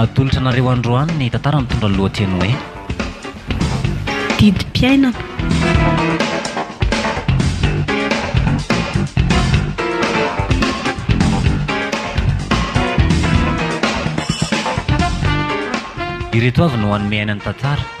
Atolotra anareo androany ny tantara mitondra ny lohateny hoe. Didim-piainana. Ireto avy no hanome aina ny tantara.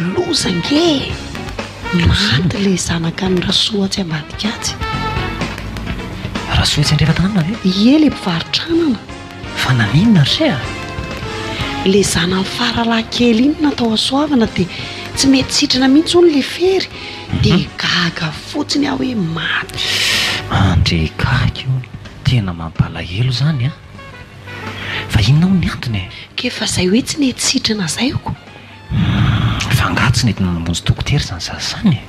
Loza nge e! Maty le zanakan'i Rasoatsy Ambadikatsy. Rasoetsy Andriatanàna ve? Ie le mpivarotra anana. Fa naninona ry se a? Le zanany faralahy kely iny natao hasoavana dia tsy mety sitrana mihitsy hono le fery dia gaga fotsiny aho hoe maty. Andre gaga io, tena mampalahelo zany a! Fa inona hono ny antony e? K'efa zay hoe tsy nety sitrana zay hoka. Fa angaha tsy nety namonjy dokotera izany zaza izany e?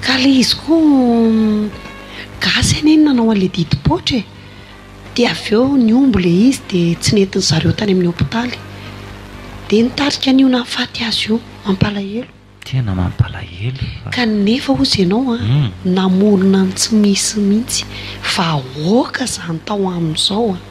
Ka le izy koa gasy anie no nanao an'le didim-paotra e! Dia avy eo niombo le izy dia tsy nentin'ny zareo tany amin'ny hopitaly. Dia nitarika an'io nahafaty azy io. Mampalahelo. Tena mampalahelo fa. Kanefa hozy ianao a, namorona ny tsy misy mihitsy fa aoka izany tao aminy izao a.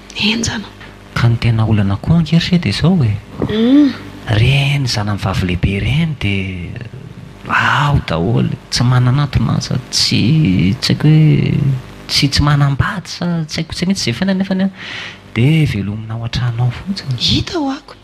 henjana. Ka ny tena olana koa ankershey dia izao e, ireny zanany vavy lehibe ireny dia ao daholo, tsy manan'antona sa tsy haiko hoe tsy tsy manambady sa tsy haiko mihitsy izay fiainany nefany an dia velomina ao an-trano ao fotsiny. Hita ho akona.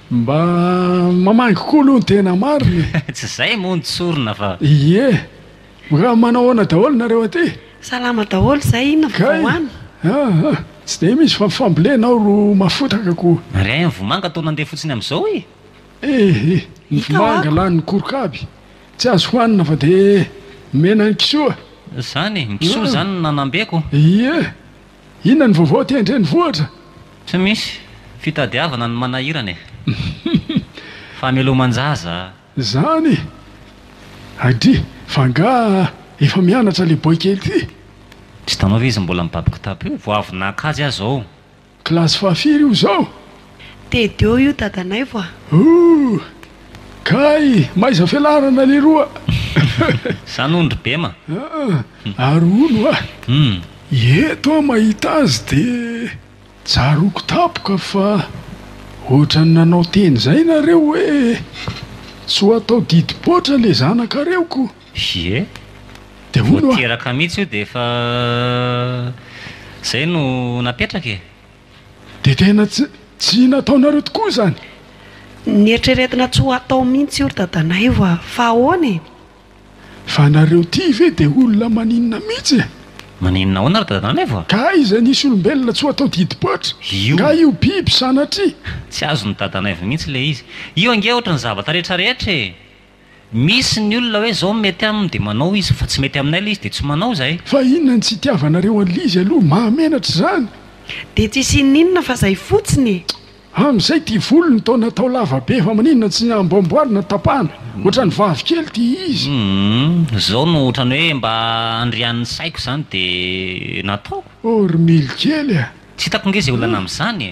Mba mamangy koa aloha ny tena marina e! Tsy izay moa ny tsorina fa. Ie! Raha manao ahoana daholo nareo aty? Salama daholo, izay inona vao Kay! any? Ah ah! Tsy dia misy fa fambolena aho ro mafotaka koa. Ary hay ny vomanga toa nandeha fotsiny amin'izao e! Ehe! Ny vomanga lanin'ny korokaby, tsy azo hohanina fa dia menan'ny kisoa! Izany e! Ny kisoa izany no nanambeko! Ie! Inona ny vaovao aty an-drenivohitra? Tsy misy, fitadiavana ny manahirana e! Fameloman-jaza a! Zany adry fa angaha efa mianatra le boy kely ty? Tsy hitanao ve izy mbola mibaby kitapo io? Vao avy naka azy aho zao. Kilasy fahafiry io zao? Tedio io dadanaivo a! Hoo! Kay! Maiza fianarana leroa? Zany hono ry Bema? Aa! Ary hono a! Hum! Eto aho mahita azy dia tsaroako tapoka fa ohatran'ny nanao teny izay nareo hoe tsy ho atao didipoitra le zanakareo ko! Ie! Dia hono a! Voateraka mihitsy io dia efa zay no napetraka e! Dia tena tsy nataonareo tokoa izany? Nieritreretina tsy ho hatao mihitsy io ry dadanaivo a! Fa ahoana e? Fa nareo ity ve dia olona maninona mihitsy e? Maninona ahoana ry dadanaivo a? Ka aiza nisy olombelona tsy ho hatao didim-poatra? Io. Nga io biby sanatria? Tsy azon'ny dadanaivo mihitsy ilay izy. Io ange ohatry ny zava-taretra rehetra e! Misy ny olona hoe zao mety aminy dia manao izy fa tsy mety aminay ilay izy dia tsy manao izay. Fa inona ny tsy itiavanareo an'i Lizy aloha, mahamenatra izany. Dia tsisy inona inona fa zay fotsiny e. Amin'izay ity volony toa natao lava be fa maninona tsy namboamboarina tapahana ohatran'ny vavy kely ity izy. Humm zao no ohatran'ny hoe mba handrian'ny saiko izany dia nataoko. Oh ry Mily kely a. Tsy hitako nge izay olana amin'izany e.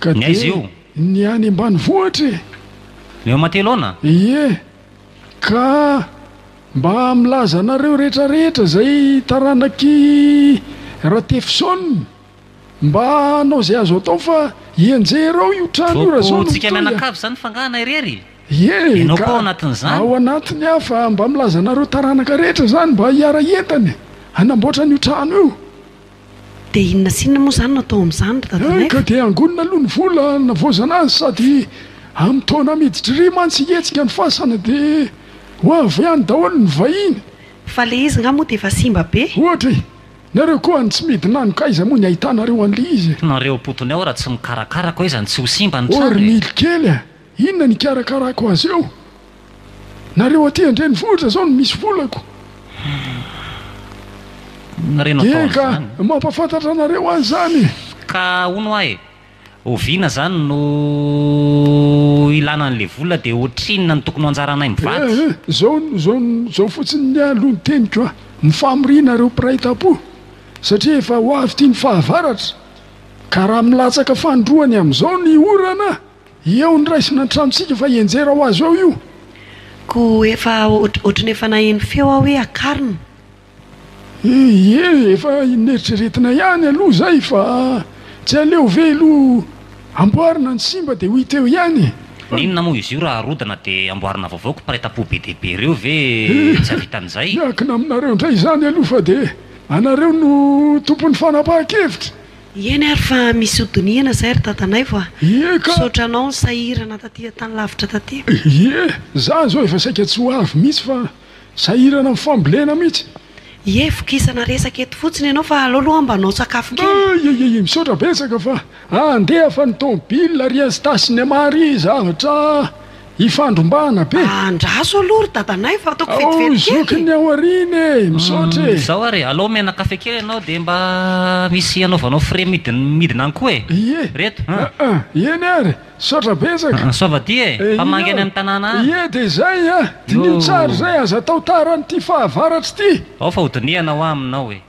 Ka Ny aiza dia io? ny any ambanivohitra e! Ny ao Matelona? Ie, ka mba milaza anareo rehetra rehetra izay taranak'i Ratefisaona mba hanao izay azo atao fa hianjera ao io trano io raha izao no Voapoantsika mitohy a! mianakavy izany fa angaha na irery? Ie, Ianao ka koa ao anatin'izany? ao anatiny aho fa mba milaza anareo taranaka rehetra izany mba hiara-hientana e! hanamboatra an'io trano io. Dia inona sy inona moa izany no atao amin'izany ry Dadamaika? Eny ka dia angonina aloha ny vola hanavaozana azy sady amin'ny taona miditry iry mantsy hihetsika ny fasana dia ho avy ihany daholo ny vahiny. Fa ilay izy ngah moa dia efa simba be? Ohatra e! Nareo koa any tsy midina any ka aiza moa ny ahitanareo an'ilay izy e! Nareo potony ao raha tsy mikarakara koa aiza ny tsy ho simba ny trano e! Ormily kely a! Inona ny hikarakarako azy eo? Nareo aty an-drenivohitra zao no misy volako. Eka, mampafantatra anareo ahy zany e. Ka hono hoa e, oviana zany no ilana an'le vola de otrinona no tokony ho anjaranay mivady? Eh, zao, zao, zao fotsiny ny ahy aloha ny teniko a, ny famoriana reo mpiray tampo, satria efa ho avy ty ny fahavaratra, ka raha milatsaka fanindroany amizao ny orana, Eo ny raisina an-tranontsika fa enjera ho azy eo io. Ko efa otriny efa naheno feo aho hoe akarina. Ie efa neritreretina ihany aloha zay fa tsy aleo ve aloha amboarina ny simba de ho hita eo ihany e. N'inona moa izy io raha arodana de amboarina vaovao ko mpiraitampo be dia be reo ve tsy havitan'izay? Miankina aminareo ndray izany aloha fa de anareo no tompon'ny fanapahan-kevitra. Eny ary fa misy hodinihana zay ry dadanaivo a! Ie ka! Misaotra anao nisahirana taty an-tany lavitra taty. Ie, za zao efa saika tsy ho avy mihitsy fa sahirana amin'ny fambolena mihitsy. Ie, vokisana resaka eto fotsiny ianao fa aleo aloha mba anao sakafo kely. Iiiiii misaotra betsaka fa andeha fa ny tomobile arian'i stasy Nemar ii zavatra a! Hifandrombahana be. Andraso aloha ry dadanay fa ataoko vetivety kely. Ao zoky ny aoriana e! Misaotra e! Izao ary e, alao omena kafe kely ianao dia mba misy anaovanao frais midiny midina any koa e! Ie! Reto an! Aa! Eny ary! Misaotra betsaka! An! Soava dia e! Fa mangy any amin'ny tanàna any! Ie dia izay an! Diniho tsara izay aza atao tara an'ity fahavaratra ity! Ao fa hodinihana hoa aminao e!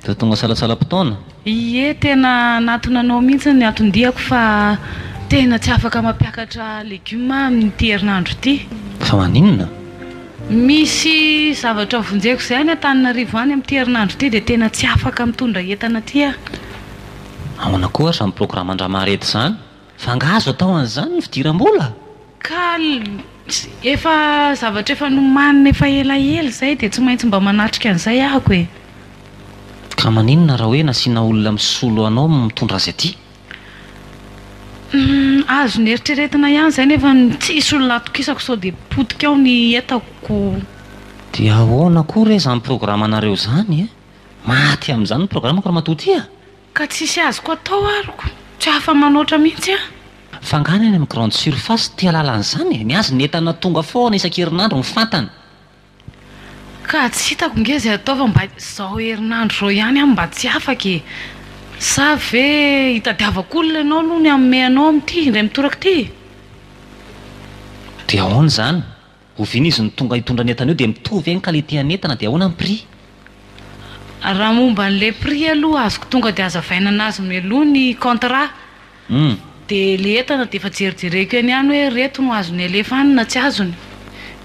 Dia tonga salatsalam-potoana? Ie, tena hanatona anao mihitsy ny anton-diako fa tena tsy afaka mampiakatra legioma aho amin'ity herinandro ity. Fa maninona? Misy zavatra hovonjeko izay any Antananarivo any amin'ity herinandro ity dia tena tsy afaka mitondra entana aty aho. Ahoana koa ary izany programan-dRamarety izany? Fa nga azo atao an'izany ny fidiram-bola? Kal, efa zavatra efa nomanina efa elaela izay dia tsy maintsy mba manatrika an'izay ahako e! Ka maninona raha hoe nasiana olona misolo anao mitondra azy aty? Humm, azony eritreretina ihany izay nefa tsisy olona atokisako sao dia potika ao ny entako. Dia ahoana koa re izany programanareo izany e? Maty amin'izany ny programako ry matotia? Ka tsisy azoko atao ary ko tsy afa manoatra mihitsy an! Fa nga ny any amin'ny grande surface tia lalana izany e? Ny azy ny entana tonga foana isan-kerinandro no fantany. Ka tsy hitako nge izay atao fa mba izao herinandro izao ihany aho mba tsy afaka e! Sa ve hitadiavako olona ianao aloha ny hanome anao amin'ity indray mitoraka ity? Dia ahoana izany? Oviana izy no tonga hitondra ny entana io dia mitovy ve ny qualité an entana dia ahoana ny prix a? Raha momba an'ilay prix aloha azoko tonga dia azavaina anazy mialoha ny contrat dia ilay entana dia efa jerijereko eny ihany hoe ireto no azony alefa any na tsy azony.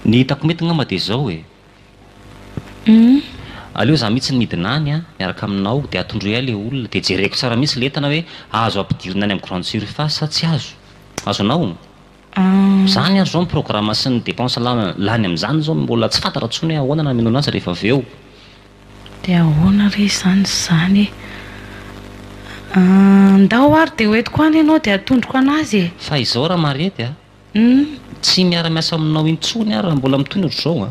Ny hitako mety ngamba dia izao e. Aleo za mihitsy no midina any an miaraka aminao dia atondroy ahy ilay olona dia jereko tsara mihitsy ilay entana hoe azo ampidirina any amin'ny grande surface sa tsy azo. Azonao? Izany ary izao ny programa sy ny depense lany amin'izany izao no mbola tsy fantatra intsony hoe ahoana ny hamenoana azy rehefa avy eo. Dia ahoana re izany izany e? Ndao ary dia hoentiko any ianao dia atondriko an'azy e! Fa izao Ramariety a! Tsy miara-miasa aminao intsony aho raha mbola mitohy ny ohatr'izao a!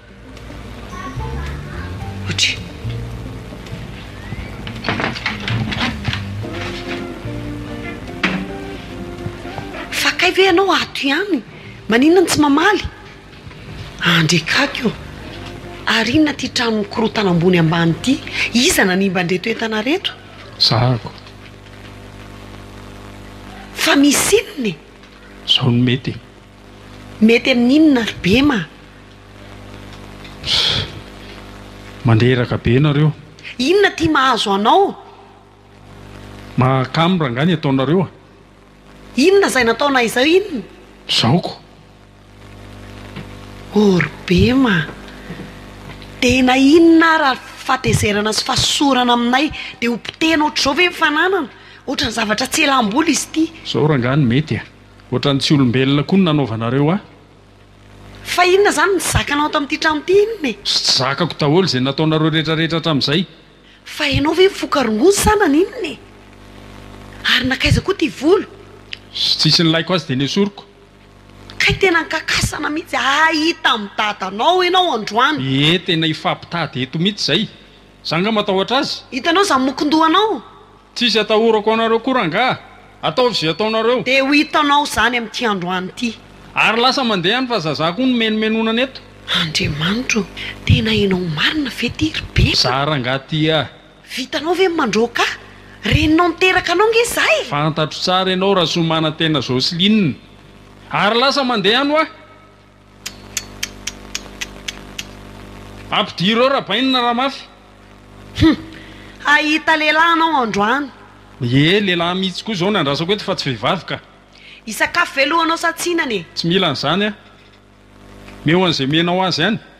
Fa kay ve ianao ato ihany? Maninona no tsy mamaly? Andry Kaky ô! Ary inona ity trano mikorontana ambony ambany ity? Iza nanimba an'ireto entana ireto? Zahako. Fa misy inona e? Zao no mety e! Mety amin'ny inona ry Bema? Mandreraka be nareo. Inona ty mahazo anao? Mahakamo rangah ny ataonareo a! Inona izay nataonay izay inona? Zaoko. Oh ry Bema! Tena inona ary ary fatezerana sy fahasosorana aminay dia ho potehina ohatr'izao ve ny fananana? Ohatran'ny zavatra tsy elam-bola izy ity. Zao rangah no mety a! Ohatran'ny tsy olombelona koa ny nanaovanareo ahy. Fa inona izany no zakanao ato amin'ity trano ity? Inona e? Tsy zakako daholo izay nataonareo rehetrarehetra hatramin'izay. Fa ianao ve mifoka rongony sa naninona e? Ary nankaiza koa ity volo? Tsy tsisy nilaiko azy dia nesoriko. Kay tena ankakasana mihitsy hahita amin'i dadanao ianao androany. Ee, tena hifampitady eto mihitsy izay. Za angaha matahotra azy? Hitanao izany mokondohanao? Tsisy atahorako anareo koa rangaha, ataovy izay ataonareo. Dia ho hitanao izany amin'ity androany ity. Ary lasa mandeha any fa zazà koa no menomenonana eto. Andriamanitra o! Tena ianao marina ve ity ry Beno? Za rangaha ty ah! Vitanao ve ny mandroaka ahy? Reninao niteraka anao nge za e! Fantatro tsara ianao Rasoamanantena Joceline. Ary lasa mandeha any hoa. Ampidiro eo Rabainina Ramafy. Hum. Hahita lehilahy anao androany. Ie, lehilahy mihitsy koa izao no andrasako eto fa tsy vehivavy ka. Hisakafo ve loha anao sa tsinana e? Tsy mila an'izany aho. Meo an'izay menao azy ihany.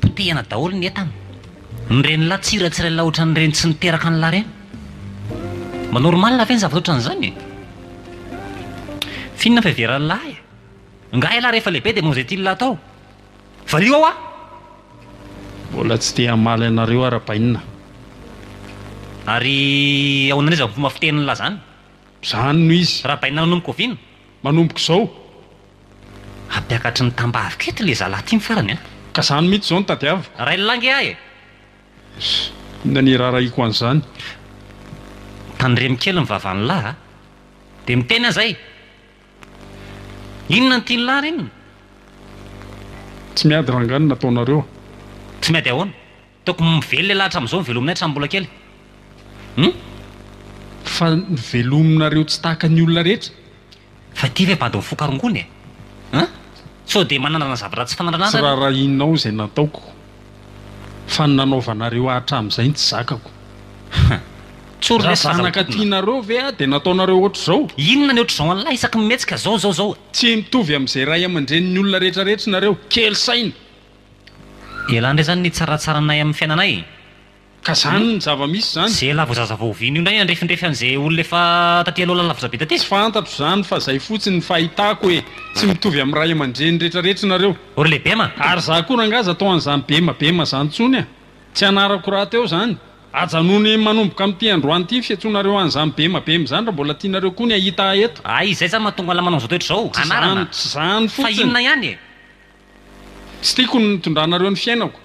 Potehina daholo ny entana. Ny renilahy tsiratsirailahy ohatra ny reny tsy niteraka an'lah reny. Mba normal ve ny zavatra ohatra an'izany e? Finina ny fiheveran'lah e! Ingahy ialahy rehefa lehibe dia manao izay tian'lah atao. Valio hoa! Mbola tsy te hamaly anareo Arabainina. Ary ahoana indray izany fomba fitenin'lah izany? Izany no izy. Rabainina nanomboka oviana? Manomboka izao hampiakatry ny tambaviko eto le zalahy ty ny farany an! Ka zany mitsy zao no tadiavo. Rail ange ahy e! Inona ny irarahiako an'izany? Tandremo kely ny vavan'lah a! Dia miteny aza e! Inona ny tian'lah ry inona? Tsy miady ranga ny nataonareo a! Tsy miady ahoana? Tokony mivelona ialahy hatramin'izao mivelominay hatramin'ny mbola kely hum. Fa velominareo tsy tahaka ny olona rehetra. Fa ity ve bado mifoka rongony e? An? Sao dia manandrana zavatra tsy fanandrana aza Tsy aloha? rarahinao izay nataoko fa ny nanaovanareo ahy hatramin'izay no tsy zakako. Hum. Tsory Raha lesy fa aza zanaka mikodona. tianareo ve aho dia nataonareo ohatr'izao? Inona ny ohatr'izao an'lah isaky mihetsika zao zao zao. Tsy mitovy amin'izay ray aman-drenin'ny olona rehetra rehetra nareo. Kely saina. Ela ndray zany nitsaratsaranay amin'ny fiainanay e! Ka zany ny zava-misy izany? Ze lavo zaza vao oviana io ndray handrefindrefy an'ze olona efa taty aloha lavitra be taty? Tsy fantatro izany fa zay fotsiny ny fahitako e! Tsy mitovy amin'ny ray aman-dreny rehetra rehetra nareo. O ry le bem a! Ary za ko rangah za toa an'izany bem bem zany tsony a! Tsy anarako rahateo zany! Ajanony manomboka amin'ity androany ity fiantsoanareo an'izany bem bem zany raha mbola tianareo ko ny ahita ahy eto! Hay izay zany mahatonga an'la manao an'izao toetra izao! Tsy Anarana! zany, tsy zany Fa fotsiny! inona ihany e! Tsy tiako ny nitondranareo ny fiainako.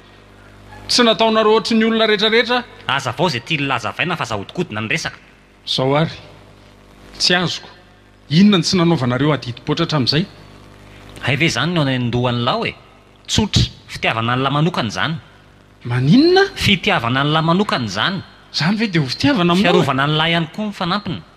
Tsy nataonareo ohatry ny olona rehetra rehetra aho. Hazavao izay tian'ilay hazavaina fa aza ahodikodina ny resaka. Zao ary. Tsy azoko. Inona no tsy nanaovanareo adidipoitra hatramin'izay? Hay ve izany no any an-dohan'laho e? Tsotra. Fitiavana an'lah manokana izany. Maninona? Fitiavana an'lah manokana izany. Izany ve dia ho fitiavana aminao e? Fiarovana an'lah ihany koa ny fanampiny.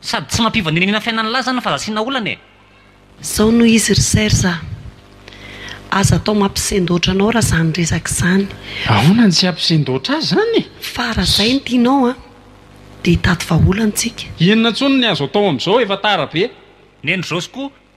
Sady tsy mampivanenena fiainan'ny lahy zany fa aza asiana olana e! Zao no izy ry Serge a! Aza atao mampisendoatra anao raha zany resaka izany. Ahoana no tsy hampisendoatra ahy zany e! Fa raha zay no tianao a! Dia hitady vahaolana tsika. Inona intsony ny azo atao amizao efa tara be. Neny Joss koa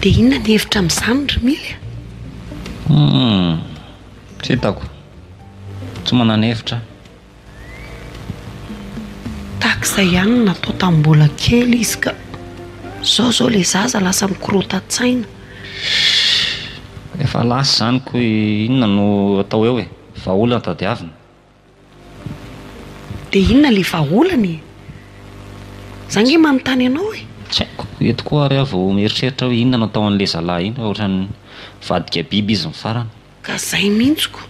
de inona ny hevitra amin'izany ry mily a hmm, tsy hitako tsy manana hevitra Tahaka izay ihany ny natao tamin'ny mbola kely izy ka. Izao izao ilay zaza lasa mikorotan-tsaina. Efa lasa izany koa inona no atao eo e? Vahaolana tadiavina. Dia inona ilay vahaolana e? Izaho ange manontany anao e? Tsy haiko, eto koa ary aho vao mieritreritra hoe inona no atao an'ilay zalahy iny fa ohatran'ny nivadika biby izy ny farany. Ka zay mintsy ko.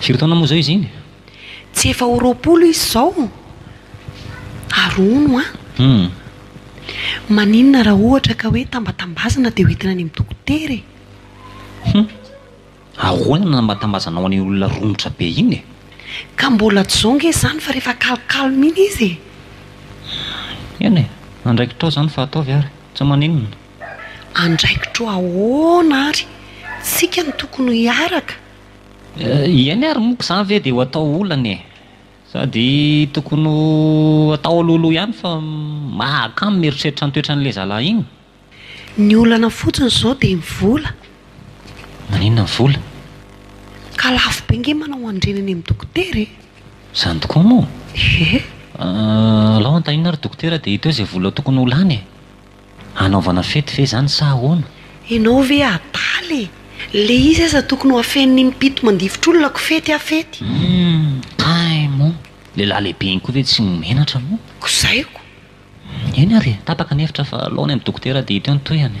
Firy taona moa zao izy iny? Tsy efa ho roapolo izy zao? Ary hono an! Humm. Maninona raha ohatra ka hoe tambatambazana dia hoentina any amin'ny dokotera e? Humm. Ahoana no nambatambazanao an'iny olona romotra be iny e? Ka mbola tsy zao nge izany fa rehefa kalokalo iny izy e! Eny e, andraikitrao izany fa ataovy ary. Tsy maninona. Andraikitro ahoana ary tsika no tokony ho hiaraka? Iany ary moa ko izany ve dia ho atao olana e! Sady tokony ho atao alohaloha ihany fa mahakamo mieritreritra ny toetran'ilay zalahy iny. Ny olana fotsiny izao dia ny vola. Maninona ny vola? Ka lafo be ange manao andrena eny amin'ny dokotera e! Izany tokoa moa? Ie. Alao antanina ry dokotera dia hita eo izay vola tokony ho lany e! Hanaovana fety ve izany sa ahoana? Enao ve adala e! Le izy aza tokony ho afenin'ny impito mandifotr'olona ko fety a fety. Humm kay moa lehilahy lehibe iny koa ve tsy menatra moa? Ko zay ko. Eny ary e, tapaka ny efitra fa laonay ny dokotera dia hita eo ny tohihany.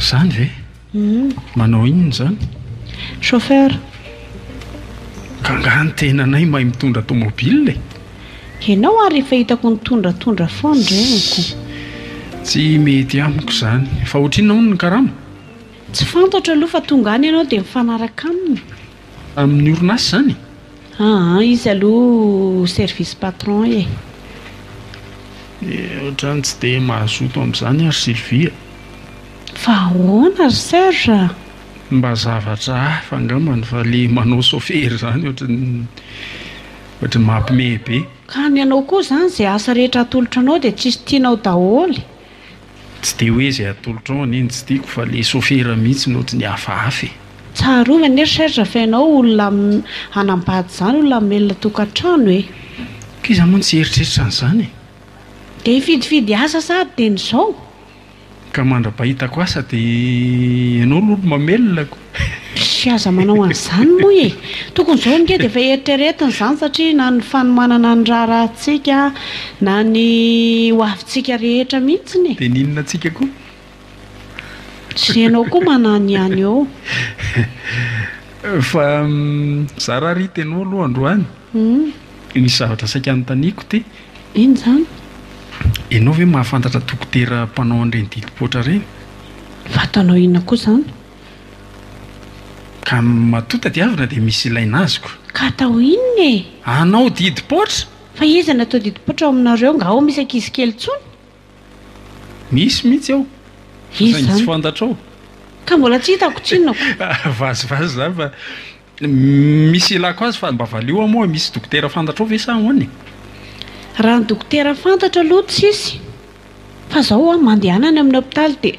Zany ve? Manao inona izany? Chauffeur. Ka angaha ny tenanay mahay mitondra tomobile e? Ianao ary efa hitako nitondratondra foana reniko. Tsy mety amiko izany. Fa ohatrinona hono ny karama? Tsy fantatro aloha fa tonga any ianao dia mifanaraka aminy. Amin'ny orinasa izany e? Aa izy aloha service patron e. Dia ohatrany tsy dia mazoto amin'izany ary Sylvia. Fa ahoana ry Serge a? Mba zavatra hafa angambany fa ilay manao sôfera izany ohatran'ny ohatran'ny mahapimehy be. Ka ny anao koa izany izay asa rehetra atolotra anao dia tsisy tianao daholo e. Tsy dia hoe izay atolotrao anie no tsy tiako fa le sofera mihitsy no ohatry ny hafahafa e. Tsarovy anie ry Serge fa ianao olona hanambady izany olona hamelona tokantrano e. Ka iza moa no tsy hieritreritra an'izany e. Dia hifidifidy asa sady dia ny zao. Ka mandrapaha hitako asa dia ianao aloha no mamelona ko. Tsia aza manao an'izany moa e! Tokony izao ange dia efa eritreretina izany satria na ny fanomanana ny raharahantsika na ny ho avintsika rehetra mihitsiny e! Dia ny inona antsika koa? Tsy ianao koa manahy ny any eo. Fa za ra ry tenao aloha androany misy zavatra saika anontaniako ty. Inona izany? Enao ve mahafantatra dokotera mpanao an'ireny didim-poatra ireny? Vatanao inona koa izany? Ka matoa tadiavina dia misy ilaina azoko. Ka atao inona e? Hanao didim-paotra? Fa iza no atao didim-paotra ao aminareo? Nga ao misy ankizy kely intsony? Misy mihitsy ao, fa saingy tsy fantatrao. Ka mbola tsy hitako tsinoko. Vazivazy izany fa. Misy ilako azy fa mba valio aho moa misy dokotera fantatrao ve sa ahoana e? Raha ny dokotera fantatro aloha tsisy fa zao hoa mandehana any amin'ny hopitaly dia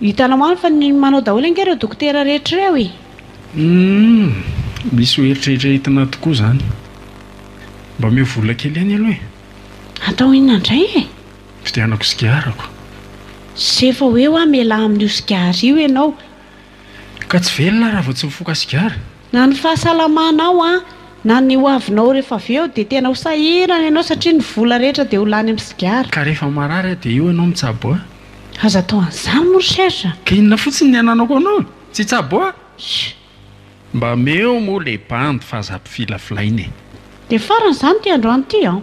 hitana marina fa ny manao daholo ange ireo dokotera rehetra ireo e! Humm! Misy ho eritreretina tokoa izany. Mba omeo vola kely ihany aloha e! Atao inona indray e? Vidianako sigarako. Zay vao hoe hoa mialà amin'io sigara io ianao. Ka tsy velona raha vao tsy mifoka sigara? Na ny fahasalamanao an, na ny hoavinao rehefa avy eo dia tena ho sahirana ianao satria ny vola rehetra dia ho lany amin'ny sigara. Ka rehefa marary aho dia eo ianao mitsabo ahy? Aza atao an'izany moa ry Serge a! Ka inona fotsiny ny ananako anao e! Tsy hitsabo ahy? Shh! Mba meo moa ilay bandy fa aza ampifilafilaina e! Dia farany izany ity androany ity an!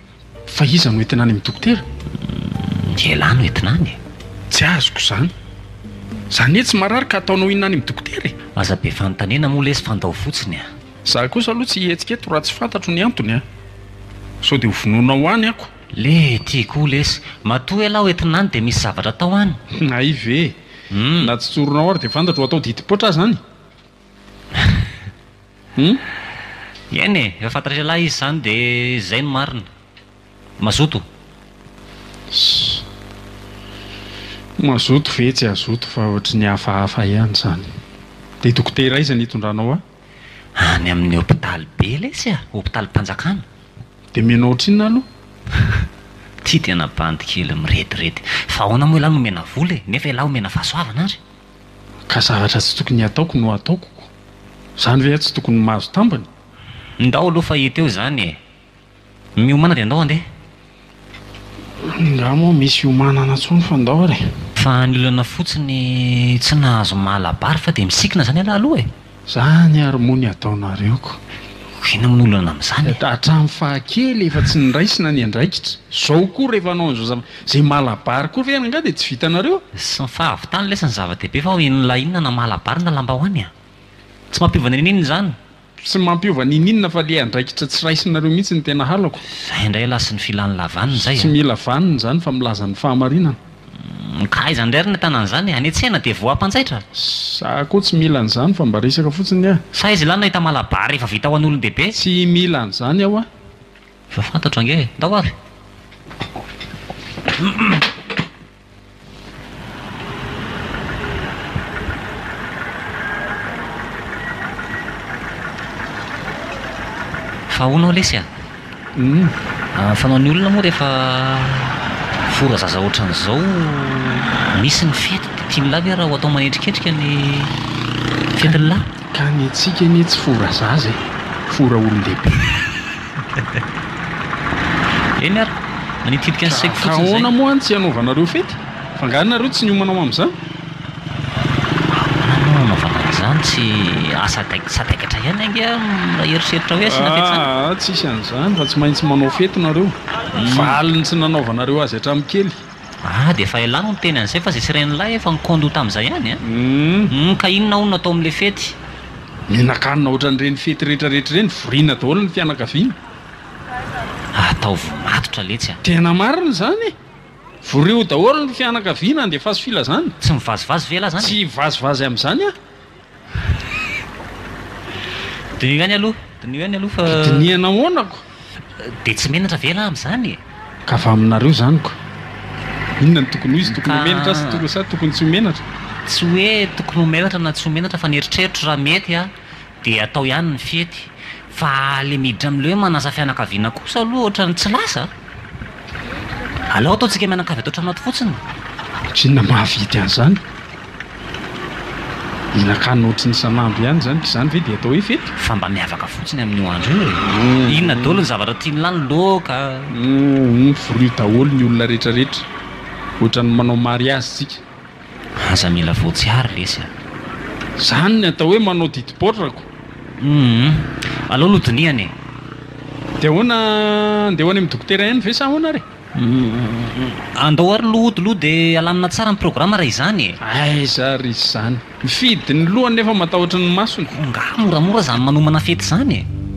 Fa iza no entina any amin'ny dokotera? Dia elah no entina any e! Tsy azoko izany. Za anie tsy marary ka ataonao inona any amin'ny dokotera e? Aza be fanontaniana moa lesy fa ndao fotsiny a! Za kosa aloha tsy hihetsika eto raha tsy fantatro ny antony a! Sao dia ho vonoinao any ako. Le ety koa lesy! Matoa elah entina any dia misy zavatra atao any? Naïve e! Na tsy tsorinao ary dia fantatro, atao didim-poitra aza any? Eny e, efa fantatr'ialahy izy izany dia izay no marina. Mazoto. Mazoto ve tsy hazoto fa ohatry ny hafahafa ihany izany. Dia dokotera aiza no hitondranao ahy? Any amin'ny hopitaly be lesy a! Hopitalim-panjakana. Dia mino ohatry inona aloha? Ity tena bandy kely mirediredy. Fa ahoana moa ialahy no omena vola e, nefa ialahy omena fahasoavana ary? ka zavatra tsy tokony hataoko no ataoko ko zany ve ah tsy tokony mahazo tambiny? Ndao aloha fa hita eo izany e! Miomana dia ndao andeha! Angaha moa misy iomanana intsony fa ndao ary e! Fa ny olana fotsiny tsy nahazo mahalabary fa dia misikina izany ialahy aloha e! Zany ary moa ny ataonareo ko. Ho ino moa ny olana amin'izany? Hatramin'ny faha kely efa tsy niraisina ny andraikitra, zao koa rehefa hanao an'izao zava, zay malabary koa ve angaha dia tsy vitanareo? Sy ny fahavitany lesy no zava-dehibe fa ho inona inona na malabary na lambahoany a! Tsy mampiova n'inon'inona izany. Tsy mampiova n'inon'inona fa le andraikitra tsy raisinareo mihitsy no tena halako. Zay indray elah sy ny filan'ny lavaniny zay a! Tsy mila vaniny izany fa milaza ny fahamarinana. Ka aiza indray ary ny tanana izany e? Any an-tsena dia voa mpanjaitra? Za koa tsy mila an'izany fa mba resaka fotsiny ah. Sa izy lahy nahita malabar efa vita ho an'olon-dehibe? Tsy mila an'izany aho ah. Efa fantatro ange e. Ndao ary. Fa hono aho lesy a! Humm ny fanaon'ny olona moa rehefa fora zaza otran'izao misy ny fety dia tian'lah ve raha ho atao manetriketrika ny fetin'lah? Ka ny antsika anie tsy fora zaza e! Fora olon-dehibe! Eny ary, manitidika ny saiko fotsiny izay. Ka ahoana moa no tsy hanaovanareo fety? Fa angaha nareo tsy niomana ho amin'izany? Hanaovana an'izany tsy asa sadaikatra ihany ange raha heritreritra hoe asiana fety izany. Aa tsisy an'izany fa tsy maintsy manao fety nareo. Valiny tsy nanaovanareo azy hatramin'ny kely. Aa dia efa ela no niteny an'izay fa zay sy ren'lahy efa nikondo tamin'izay ihany an. Humm ka inona hono no atao amin'ilay fety. Mihinan-kanina ohatran'ireny fety rehetrarehetra ireny voriana daholo ny fianakaviana. Ataovy matotra letsy a. Tena marina izany e. Vorio daholo ny fianakaviana andefaso filazana. Tsy mivazivazy ve ialahy zany? Tsy hivazivazy amin'izany aho. Diniho ihany aloha, diniho ihany aloha fa. Dinihana ahoana ko? Dia tsy menatra ve ialahy amin'izany e? Ka avy aminareo izany ko. Inona no tokony ho izy, tokony ho menatra sa tokony tsy ho menatra? Tsy hoe tokony ho menatra na tsy ho menatra fa ny eritreritro raha mety aho. Dia atao ihany ny fihety. Fa le miditra amle hoe manasa fianakaviana kosa aloha ohatrany tsy lasa a! Aleo ataontsika mianakavy ato an-trano ato fotsiny. Satria na mahavidy an'izany, mila akany ohatry ny isan'andro ihany izany, ka izany ve dia atao hoe fety? Fa mba miavaka fotsiny amin'io andro io e! Inona daholo ny zavatra tian'lah ny loaka a! Hum, hum, fruit daholo ny olona rehetra rehetra, ohatrany manao mariazy tsika. Aza mila voatsiary lesy a! Zany ny atao hoe manao didipaotrako. Humm. Aleo aloha dinihana e! De ahoana, andeha ho any amin'ny dokotera ihany ve sa ahoana ary? Humm. Andao ary aloha hody aloha de alamina tsara ny programa raha izany e! Aiza ary izy zany? Mifidy ny lohany nefa matahotra ny masony. Nga moramora zany manomana fety zany e!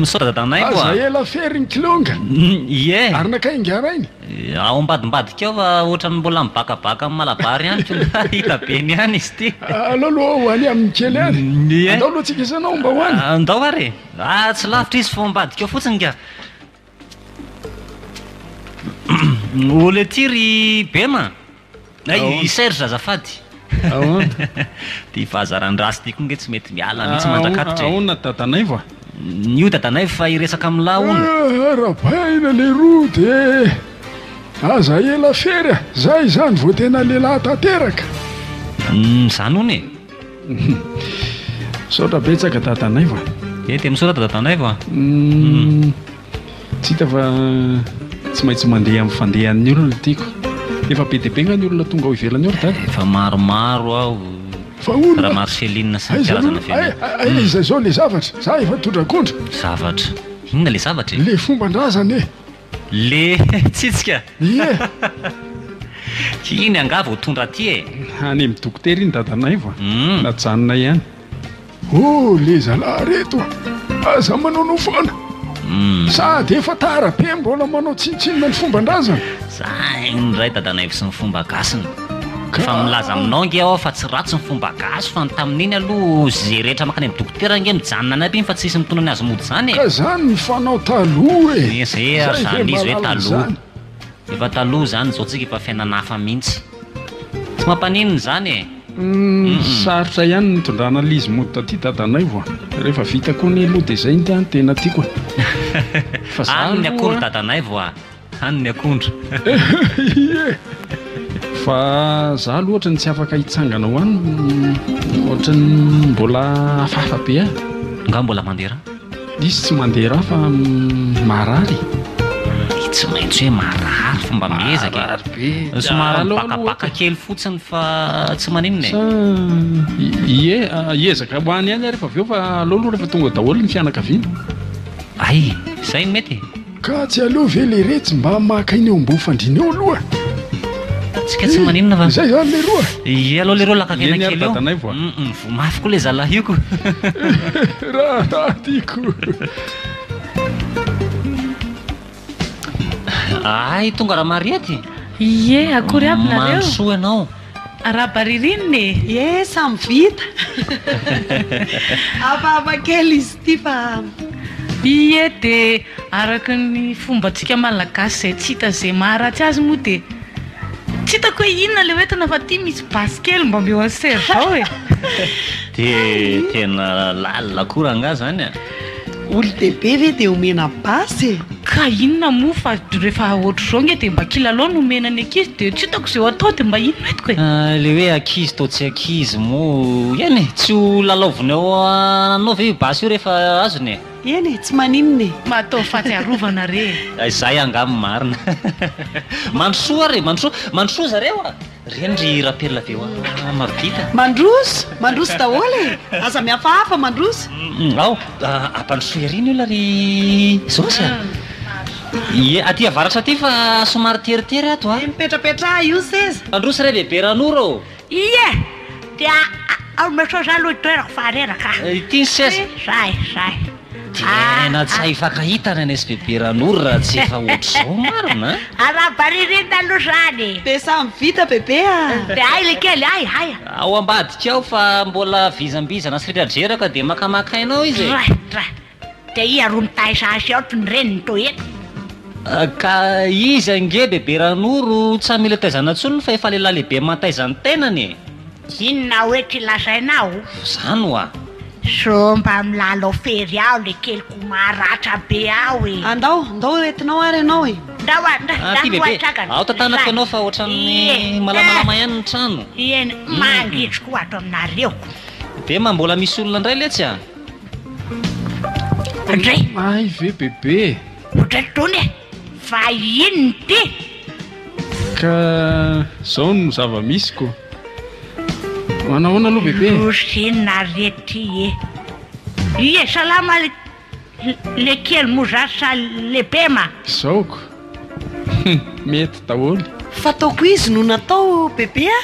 Misaotra dadanay koa. Aza ela fery ny kilonga. Ie. Ary nankay ingarainy? Ao ambadimbadika ao fa ohatrany mbola mibakabaka amin'ny malabary ihany koa na hita be ny any izy ity. Alao aloha ho any amin'ny kely any. Ie. Andao aloha tsika izay anao mba ho any. Andao ary e. Tsy lavitra izy fa ao ambadika ao fotsiny ka. Olo ety ry Bema? Na i Serge azafady. Ahoana? Ty vaza randrasy ty koa nge tsy mety miala mihitsy manjakatotra e. Ahoana dadanaivo a? Nio dadanaivo fa hiresaka amin'lah hono. Arabaina leroa dia aza ela fery a! Zay izany vao tena lehilahy tanteraka. Zany hono e! Misaotra betsaka dadanaivo a. Eh dia misaotra dadanaivo a. Hmm, tsy hita fa tsy maintsy mandeha amin'ny fandehan'ny olona ity ko. Efa be dia be nga ny olona tonga ao ivelany ao ry dada. Efa maromaro aho. Fa olona. Raha Marceline sy ny karazana fiainana. Ay ay izay izao le zavatra. Za efa tondra kondra. Zavatra. Inona le zavatra e? Le fomban-drazana e. Le tsitsika! Ieh! Iny angaha vao tondra aty e! Any amin'ny dokotera iny dadanay vao najanona ihany. Oh le zalahy reto a! Aza manono foana! Sady efa tara be mbola manao tsinontsinona ny fomban-drazana. Zay indray dadanaivo sy ny fomba gasiny. Efa milaza aminao nge aho fa tsy ratsy ny fomba gasy fa ny tamin'iny aloha ze rehetra mankany amin'ny dokotera nge mijanona any aby iny fa tsisy mitondra ny azy mody zany e! Ka zany ny fanao taloha e! Eeh zay ary zany izy hoe taloha! Efa taloha zany izao tsika efa fiainana hafa mintsy! Tsy mampaninona izany e! Humm sarotra ihany ny nitondrana le izy mody taty dadanay vo refa vita ko anie aloha de zay nge tena tiako e! Fa za aloha. Any ny akoho ry dadanay vo a! Hany ny akondro. Fa za aloha ohatrany tsy afaka hitsangana ho any. Ohatrany mbola hafahafa be ahy. Nga mbola mandeha ra? Izy tsy mandeha ra fa marary. Tsy maintsy hoe marary fa mba miezaka e. Marary be. Somary mibakabaka kely fotsiny fa tsy maninona e. Sa ie hiezaka ho any ihany ary efa avy eo fa aleo aloha rehefa tonga daholo ny fianakaviana. Hay, zay no mety e. Ka tsy aleo ve leretsy mba maka iny eo ambony fandriana eo aloha a! Tsika tsy maninona fa. Izay izany leroa e! Ie aloha leroa lakaka ena kely eo. Voa mafy koa ilay zalahioko. Raharaha tiako. Hay tonga Ramariety. Ie akory aby nareo. Mandrosoa ianao. Arahaba ririnina e! Ie samy vita! Hafahafa kely izy ity fa. Ie dia araka ny fombantsika malagasy izay tsy hita izay maha ratsy azy moa dia tsy hitako hoe inona ilay hoentina fa ity misy basy kely mba omeo an'i Serge ao e! Dia tena lalina akory angaha izany a? Olon-dehibe ve dia omena basy e? Ka inona moa fa rehefa ohatr'izao nge dia mba kilalao no omena ny ankizy dia tsy hitako izay ho atao dia mba inona hitako e? Ilay hoe ankizy toa tsy ankizy moa eny e, tsy ho lalaoviny ao anananao ve io basy io rehefa azony e? Eny e, tsy maninona e. Mba atao fahatsiarovana re e. Izay angamba marina. Mandrosoa ary e, mandrosoa, mandrosoa zareo a! Ireny ry rapela avy eo a Marobitan. Mandroso, mandroso daholo e! Aza mihafahafa, mandroso. Ao, ampandrosoy ery ny olona ry Zosy a! Ie, aty avaratra aty fa somary teritery ato a! Dia mipetrapetraha io seza. Mandroso ry bebe Ranoro ô! Ie, dia aomesao izany aloha itoerako fa reraka a! Ity ny seza. Zay, zay. Tena tsy hay hifankahita ny an'i SBB Ranoro raha tsy efa ohatr'izao marina an! Arahaba ririnina aloha izany e! Dia samy vita bebe a! Dia hay ilay kely, hay, hay a! Ao ambadika ao fa mbola vizambizana sy rera-dreraka dia makamaka aina ao izy e! Dra, dra! Dia hiaroa mitaisa azy aotra ny reniny toa eto! Ka izy ange bebe Ranoro tsy mila taizana intsony fa efa lehilahy lehibe mataiza ny tenany e! Inona hoe tsy lazaina aho? Izany ho'a! So mba milalao fery aho le keliko maharatra be aho e! Andao, ndao ho entinao ary ianao e! Ndao ary, ndao, ndao ho hatragany! Ao tantanako ianao fa ohatran'ny malamalama ihany ny trano! Ie ny, mangitsy koa ato aminareo ko! Dia ma mbola misy olona indray letsy a! Ndray! Ay ve bebe e! Ohatran'ny tony e! Vahiny ty! Ka zao no zava misy ko! Manao ahoana aloha bebe? Rosin'aretia e! Ie salama le kely mo za sa lehibe ma? Zao ko! Hum! Mety daholo! Fataoko izy no natao bebe a!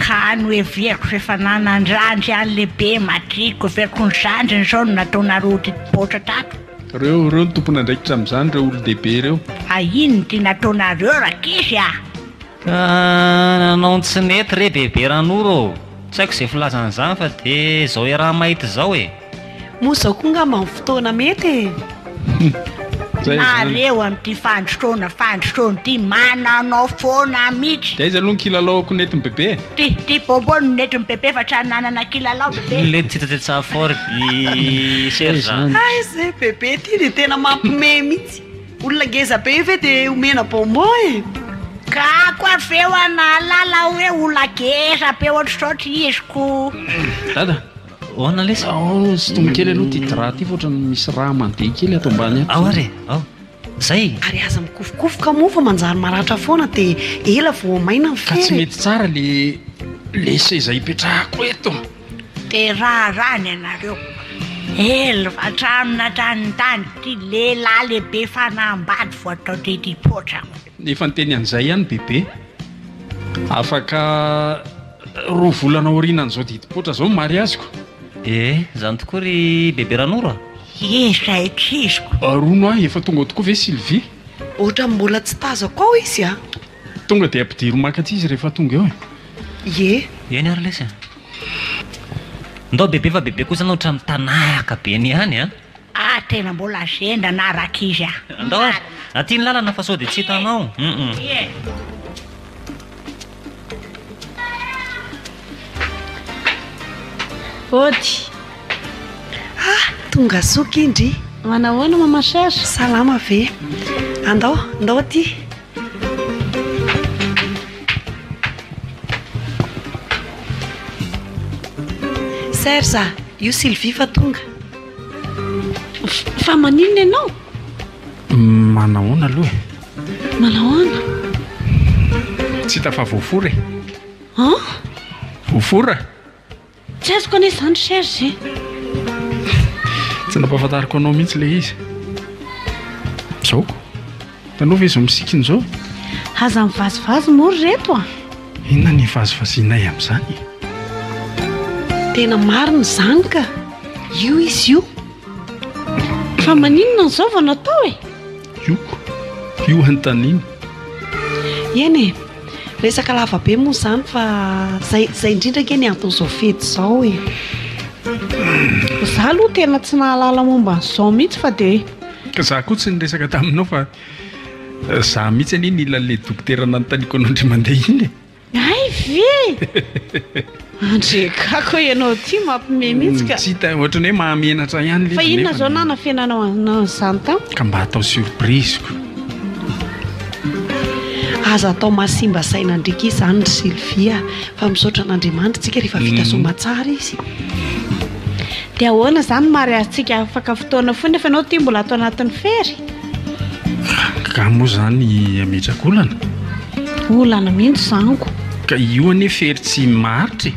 Ka noheveriko f'efa nanan-drandry any lehibe ma ty! Ko heveriko ny zandriny zao no nataonareo ho didim-paotra tato! Ireo ireo no tompon'andraikitra amin'izany ireo olon-dehibe ireo. Hay iny ny tiana ataonareo rakisy ah. Ahh nanao ny tsy nety re bebe ranoro ô! Tsy haiko izay filaza an'izany fa dia izao iaraha mahita izao e! Moa izao koa ngamba ny fotoana mety e! Humm! Nareo amin'ity fandrosoana fandrosoana ity mananao foana mitsy. Dia aiza aloha ny kilalaoko nentin'i bebe e? Ty, ty Bobo no nety mibebeva tra nanana kilalao bebe. Ilay nitsetsatetsaha fort i Serge a. Hay zay bebe ity dia tena mampimehy mihitsy. Olona ngeza be io ve dia omena bonbon e? Gago avy eo aho nahalala aho hoe olona ngeza be ohatrotraotr izy ko. Dada, ahoana lesy? Ao, sintomiko kely aloha ity drap ity fa ohatran'ny misy rà mandeha kely ato ambany ato. Ao ary e, ao. Zay. Ary aza mikofokofoka moa fa manjary maratra foana dia ela vao maina ny fery e! Ka tsy mety tsara le le seza ipetrahako eto. Te raharaha ny anareo. Elva hatramin'ny hatrany tany ity lehilahy lehibe fanahy ambady voataotra ity poitra. Efa niteny an'izay ihany Bebe. Afaka roa volana aorianan'izao didim-poitra izao ny mariaziko. Ee, izany tokoa ry Bebe Ranoro a! Esa ankiziko. Rono a! Efa tonga ao tokoa ve Sylvie? Ohatran'ny mbola tsy tazako ao izy a! Tonga dia ampidiro maka aty izy rehefa tonga eo e! Ie. Eny ary lesy a! Ndao Bebe fa Bebe kosa anao ohatran'ny mpanahaka be ny ihany a! Ah tena mbola zendra na rakizy ah. Andao ary, aty ny lalana fa sao dia tsy hitanao. Hum. Ody. Ah, tonga soa kindry. Manahoana maman cher? Salama ve? Andao, andao aty. Serge, io Sylvie fa tonga. Fa maninona ianao? Manahoana aloha e? Manahoana? Tsy hita fa voafora e? An? Voafora? Tsy azoko anie izany Serge e. Tsy nampahafantariko anao mihitsy ilay izy. Zaoko. Taloha ve izao misikin izao? Aza mivazivazy moa ry reto a! Inona ny hivazivazianay amin'izany e? Tena marina izany ka! Io izy io! Fa maninona izao vao natao e? Io? Io hanontaniana? Eny e! Resaka lava be moa izany fa izay izay indrindra ange ny anton'izao fety izao e! Izaho aloha tena tsy nahalala momba an'izao mihitsy fa dia. Za koa tsy niresaka taminao fa za mihitsy anie nila le dokotera nanontaniako anao ndry mandeha iny e. Ay ve? Andrekako ianao ty mampime mihitsy ka. Tsy hita ohatry ny hoe mahamenatra ihany le. Fa inona zao nanafenanao anao izany tam? Ka mba atao surprise ko. Aza atao mahasimba saina ndriky izany ry Sylvia. Fa misaotra an'Andriamanitra tsika rehefa vita soamantsara izy. Dia ahoana izany ny mariazy tsika afaka fotoana fohy nefa ianao tia mbola ato anatin'ny fery? Angaha moa izany hametraka olana? Olana mihitsy izany ko. Ka io anie fery tsy maharitra e!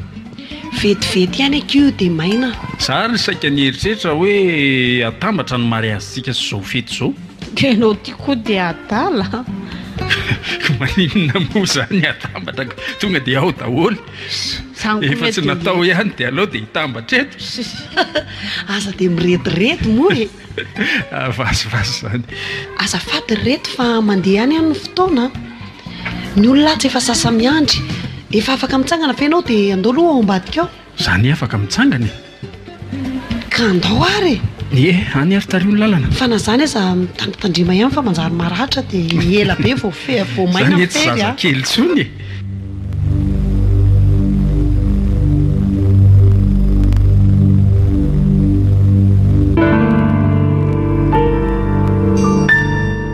Vetivety ihany akia io dia maina. Za ary saika nieritreritra hoe hatambatra ny mariazy tsika sy izao fety izao. Ka ianao ity koa dia adala an! Maninona moa izany atambatra ka tonga dia ao daholo? Efa tsy natao ihany dia aleo dia hitambatra eto. Aza dia mirediredy moa e! Vazivazy izany. Azafady ry reto fa mandeha ihany an ny fotoana an! Ny olona atsy efa sasa-miandry. Efa afaka mitsangana ve ianao dia andao aloha ao ambadika ao? Za anie afaka mitsangana e! Ka andao ary e! Ie, any ary tariho ny lalana. Fa na zany aza mitandritandrema ihany fa manjary maratra dia ela be vao fe- vao maina ny fery a! Za anie tsy zaza kely intsony e!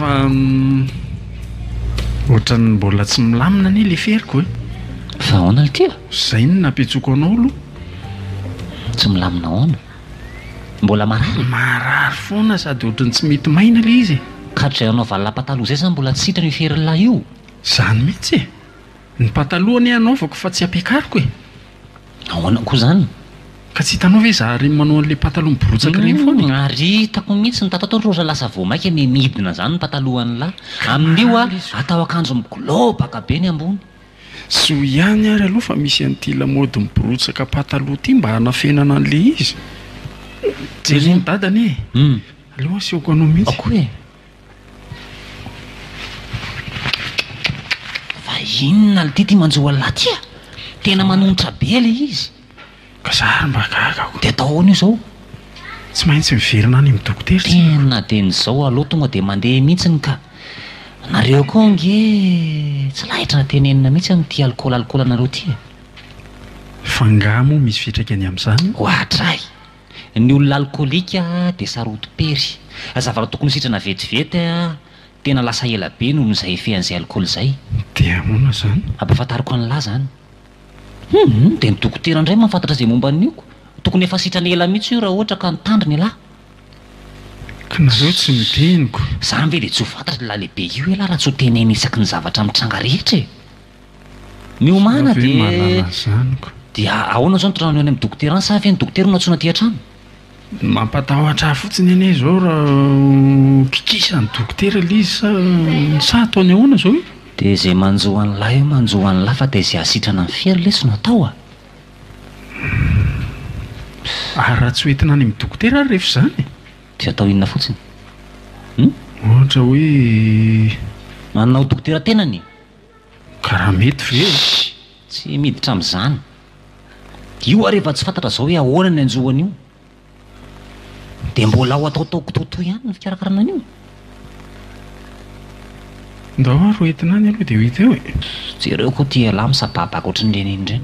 Fa ohatran'ny mbola tsy milamina anie le feriko e. Fa ahoana le tia? Zay no napetsoko anao aloha. Tsy milamina ahoana? Mbola marary? Marary foana sady ohatran'ny tsy mety maina le izy e. Ka hatrizay hanao valo lahy pataloha zay zany mbola tsy sitrany io ferin'lah io? Zany mihitsy e. Ny pataloha anie hanaovako fa tsy ampiakariko e. Ahoana koa izany? Ka tsy hitanao ve izaho ireny manao an'ilay pataloha miborotsaka ireny foana e? Ary hitako mihitsy ny tato atoandro raha lasa vao maika mi midina izany ny patalohan'lah. Amin'io a, atao akanjo migolobaka be ny ambony. Tsy io ihany ary aloha fa misy an'ity lamaody miborotsaka pataloha ity mba hanafenana an'ilay izy. Jereo ny dada anie e! Aleo asehoko anao mihitsy. Akory e! Fa inona le ty ty manjoalahy ty a! Tena manonitra be le izy. Ka za ary mba gaga aho. De atao ahoana io zao? Tsy maintsy miverina any amin'ny dokotera tsika fa. Tena de ny zao alou tonga de mandeha mihitsiny ka! Nareo koa ange tsy lahitra tenenina mihitsy an ty alcool-alcool anareo ty e! Fa nga moa misy fiatraikany amin'izany? Ohatray! Ny olona alkolika dia sarotim-pery. Zavatra tokony ho sitrana vetivety, tena lasa ela be noho izay efehan'izay alkoly izay. Dia ahoana izany? Ampahafantariko an'lah izany. Hum! Dia ny dokotera indray mahafantatra izay momba an'io. Tokony efa sitrana ela mihitsy io raha ohatra ka nitandrina elah. Ka nareo tsy nodiniko. Izany ve dia tsy ho fantatry ny lalehibe io elah raha tsy ho tenenina isaky ny zavatra mitranga rehetra e! Miomàna dia dia ahoana izao ny toetr'andro any amin'ny dokotera any sa feno dokotera no antsoina aty an-trano? Mampatahotra ahy fotsiny anie izao raha kikisan'ny dokotera ilay izy sa sa ataony ahoana izao io? Dia izay manjo an'lah eo manjo an'lah fa dia izay hasitrana an'i Fery lesy no atao a! Ary raha tsy ho entina any amin'ny dokotera ary rehefa izany e? Dia atao inona fotsiny? Hum? Ohatra hoe. Manana ho dokotera tenany e! Ka raha mety ve e? Tsy miditra amin'izany. Io ary efa tsy fantatra izao hoe ahoana ny hanjo an'io. Dia mbola ho ataotao kitoatoa ihany ny fikarakarana an'io. Ndao ary ho entina any aloha dia ho hita eo e! Jereo koa ity ialahy misababaka ohatry ny Lénine ireny.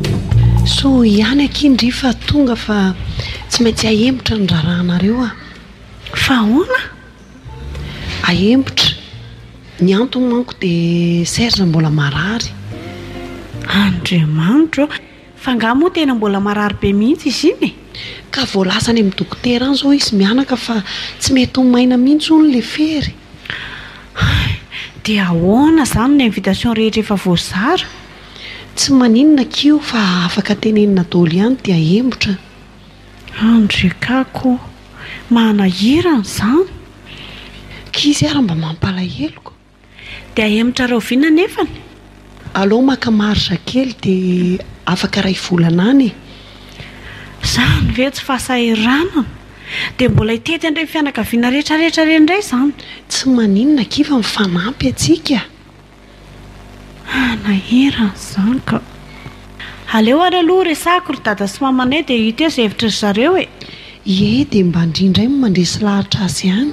Soa ihany akia ndry fa tonga fa tsy maintsy ahemotra ny raharahanareo a! Fa ahoana? Ahemotra, ny antony manko dia Serge mbola marary. Andriamanitro ô! Fa nga moa tena mbola marary be mihitsy izy iny e? Ka vao lasa any amin'ny dokotera any zao izy mianaka fa tsy mety ho maina mihitsy hono le fery. Hay, dia ahoana zany ny invitation rehetra efa voazara? Tsy maninona kio fa afaka tenenina dolo ihany dia embotra. Andry Kako, manahirana izany. K'izy ary mba mampalaheloko. Dia embotra rahoviana anefany? Alou maka marge kely dia afaka iray volana any e. Izany ve tsy fahasahiranana? Dia mbola hitety an'ireny fianakaviana rehetra rehetra ireny indray izany? Tsy maninona kivy mifanampy antsika. Ah nahira an'izany ka. Aleo ary aloha resahako ry dada sy mamanay dia hita eo izay hevitry ry zareo e. Ie dia mba ndry indray no mandresy lahatra azy ihany.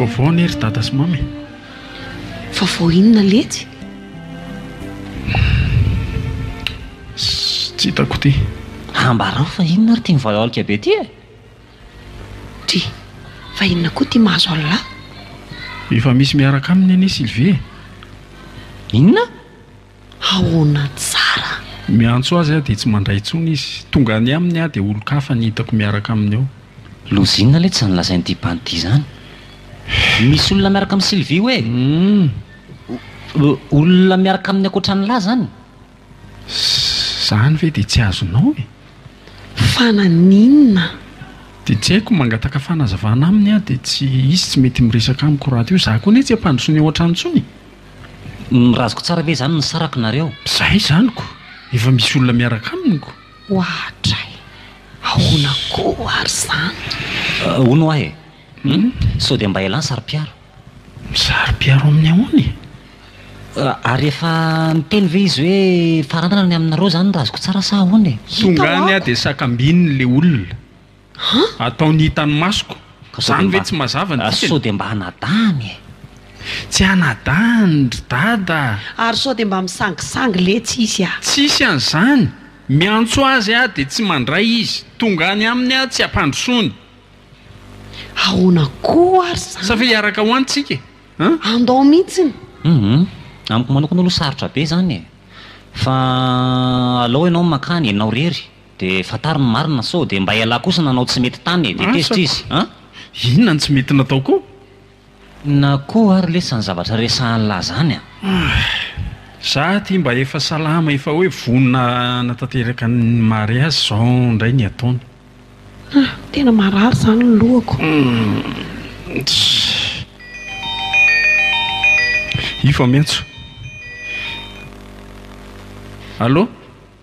vaovao anie ry dada sy mamy vaovao inona letsy tsy hitako ty hambarao fa inona ary tiany voalaolika be ty e Dry, fa inona koa ity mahazo an'lah? Efa misy miaraka aminy anie Sylvie e! Inona? Ahoana tsara? Miantso azy aho dia tsy mandray intsony izy. Tonga any aminy aho dia olon-kafa ny hitako miaraka aminy ao. Loza inona ilay izany lazain'ity bandy ity izany? Misy olona miaraka amin'i Sylvie hoe? Humm! Olona miaraka aminy ankoatra an'lah izany? Zany ve dia tsy azonao e? Fa naninona? Dia tsy haiko, mangataka fanazavana aminy aho dia tsy hisy tsy mety miresaka amiko raha teo. Za koa anie tsy ampandrosoiny hoatrany intsony e! Noraziko tsara ve izany ny sarako nareo? Zay izany ko! Efa misy olona miaraka aminy ko! Oadray! Ahoana koa ary izany? Hono aho e! Hum, sao dia mba elan saro-piaro. Misaro-piaro amin'ny ahoana e? Ary efa niteny ve izy hoe faranana ny aminareo izany raha azoko tsara sa ahoana e? Tonga any aho dia sakambininy ilay olona. Ataony hita ny masoko. Izany ve tsy mazava ny dikany? Sao dia mba hanadahany e? Tsy hanadahany ry Dada a! Ary sao dia mba misangisangy letsy izy a! Tsisy an'izany! Miantso azy aho dia tsy mandray izy. Tonga any aminy aho tsy ampandrosoany. Ahoana koa ary izany? Sa ve hiaraka ho any tsika e? An? Andao mihitsy ny. Humm. Amiko manokana aloha sarotra be izany e. Fa alao ianao makany, ianao irery. Dia fantaro ny marina sao dia mba ialahy kosa nanao tsy mety tany e. Dia tezitra izy. An? Inona no tsy mety nataoko? Inona koa ary lesy zany zavatra resahan'lah zany a? Ahh. Za aty mba efa salama efa hoe vonona hanatanteraka ny mariage zao ndray ny ataony. Ahh. Tena marary zany ny lohako. Ifa miantso. Allô?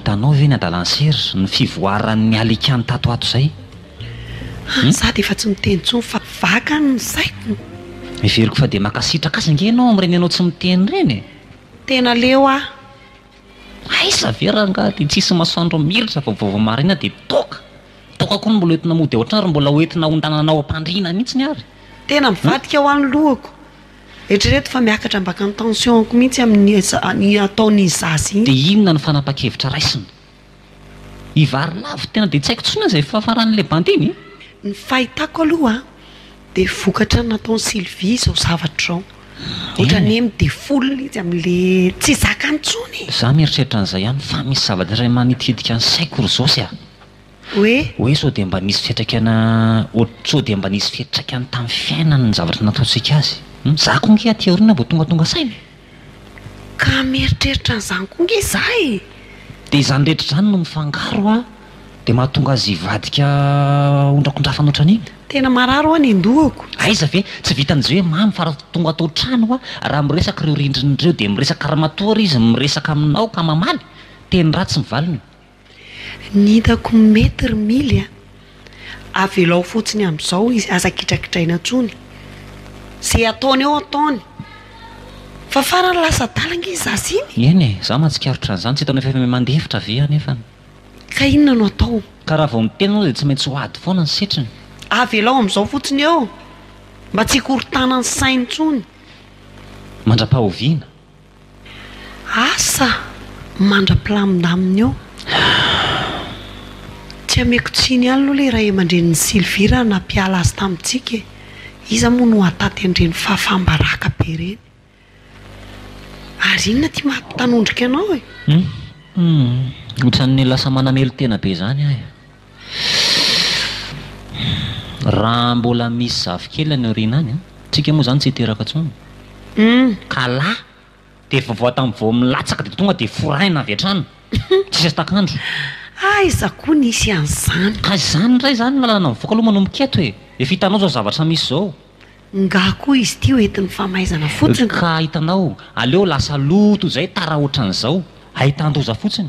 hitanao ve ny adalan'i serge ny fivoaran'ny alikany tato ato izay An za de efa tsy miteny tsony fa vaka ny saiko. Heveriko fa dia mankasitraka azy ange ianao amin'ireny anao tsy miteny ireny e! Tena leo aho. Aiza ve rangaha dia tsisy masoandro miratra fa vao vao maraina dia toaka! Toaka koa ny mbola hoentina mody ao an-trano ary mbola hoentina hondanana ao am-pandriana mihitsy ary! Tena mivadika ho an'ny lohako. Eritrereto fa miakatra ambaka ny tension-ko mihitsy amin'ny ataon'izazy iny. Dia inona ny fanapan-kevitra raisina? I Varilavo tena dia tsy haiko intsony izay faran'ilay bandy iny. Ny fahitako aloha dia vokatra nataon'i Sylvie izao zavatra izao. Ohatran'ny hoe mi-default izy amin'ilay tsy zakany intsony e! Za mieritreritra an'izay ihany fa misy zavatra iray manitikitika ny saiko ry Zosy a! Hoe? Hoe sao dia mba nisy fiantraikana ohatr sao dia mba nisy fiantraikany tamin'ny fiainany ny zavatra nataontsika azy. Hum, za koa ange aty aoriana vao tongatonga saina e! Ka mieritreritra an'izany koa nge za e! Dia izany rehetra izany no mifangaro an, dia mahatonga azy hivadika hondrakondrafana ohatran'iny. Tena marary ho'a ny ndohako. Aiza ve? Tsy vitan'izay hoe mamy fa raha tonga ato an-trano ho'a, raha miresaka ireo rindriny ireo dia miresaka ramatoa ary izy miresaka aminao ka mamaly? Teny ratsy ny valiny. Ny hitako mety ry mily a, avelao fotsiny amizao izy aza kitrakitraina tsony, ze ataony eo ataony fa farany lasa adala nge zasy iny. Eny e, za matsikaritra an'izany, tsy hitanao efa mihamanda hevitra ve anefany. Ka inona no atao? Ka raha vao miteny ianao dia tsy maintsy ho ady foana ny setriny. Avelao amizao fotsiny eo mba tsy hikorontanan'ny sainy tsony. Mandrapahoviana? Asa mandra-pilamina aminy eo. Tsy hameko tsiny ihany aloha ilay ray aman-drenin'i Sylvira nampiala azy tamintsika e! Iza moa no hahataty an'ireny fahafaham-baraka be ireny? Ary inona ity maha-mpitanondrika anao e? Hum! Hum! Ohatran'ny lasa manamelo-tena be izany aho e! Raha mbola misy zafikely any aoriana any an! Tsika moa zany tsy teraka tsony. Ka la de vaovao tam vao milatsaka de tonga de forahina avy atrano. Tsisy takandro. Aiza koa nisy an'izany. Ka izany ndray izany ny lalana mivoaka aloha manomboka eto e! Efa hitanao zao zavatra misy zao. Nga koa izy ity ho entin'ny famaizana fotsiny. Ka hitanao, aleo lasa loto izay tara otran'izao. Ahitan-doza fotsiny.